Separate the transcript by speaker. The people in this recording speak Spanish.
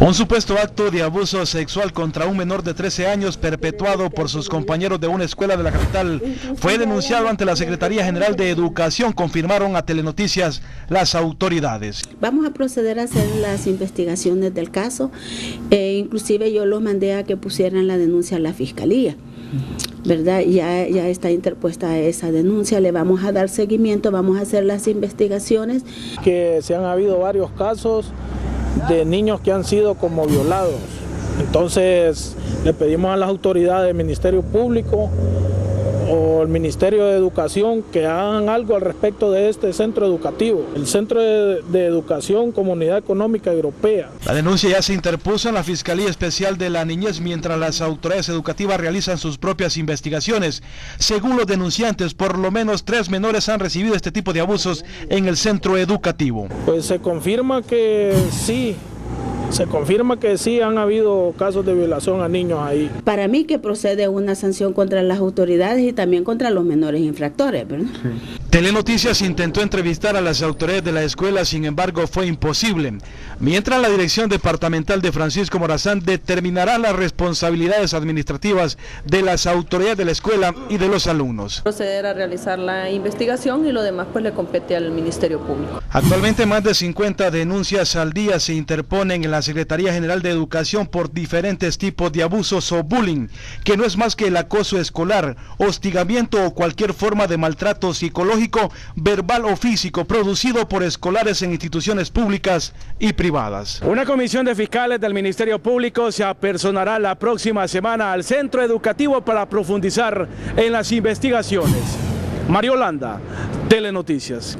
Speaker 1: Un supuesto acto de abuso sexual contra un menor de 13 años perpetuado por sus compañeros de una escuela de la capital fue denunciado ante la Secretaría General de Educación, confirmaron a Telenoticias las autoridades.
Speaker 2: Vamos a proceder a hacer las investigaciones del caso, e inclusive yo los mandé a que pusieran la denuncia a la Fiscalía. ¿verdad? Ya, ya está interpuesta esa denuncia, le vamos a dar seguimiento, vamos a hacer las investigaciones.
Speaker 3: Que se han habido varios casos de niños que han sido como violados. Entonces le pedimos a las autoridades del Ministerio Público o el Ministerio de Educación que hagan algo al respecto de este centro educativo, el Centro de, Educación Comunidad Económica Europea.
Speaker 1: La denuncia ya se interpuso en la Fiscalía Especial de la Niñez mientras las autoridades educativas realizan sus propias investigaciones. Según los denunciantes, por lo menos tres menores han recibido este tipo de abusos en el centro educativo.
Speaker 3: Pues se confirma que sí, se confirma que sí han habido casos de violación a niños ahí.
Speaker 2: Para mí que procede una sanción contra las autoridades y también contra los menores infractores, ¿verdad?
Speaker 1: Telenoticias intentó entrevistar a las autoridades de la escuela, sin embargo fue imposible. Mientras la Dirección Departamental de Francisco Morazán determinará las responsabilidades administrativas de las autoridades de la escuela y de los alumnos.
Speaker 4: Proceder a realizar la investigación y lo demás pues le compete al Ministerio Público.
Speaker 1: Actualmente más de 50 denuncias al día se interponen en la Secretaría General de Educación por diferentes tipos de abusos o bullying, que no es más que el acoso escolar, hostigamiento o cualquier forma de maltrato verbal o físico producido por escolares en instituciones públicas y privadas.
Speaker 5: Una comisión de fiscales del Ministerio Público se apersonará la próxima semana al centro educativo para profundizar en las investigaciones. Mario Landa, Telenoticias.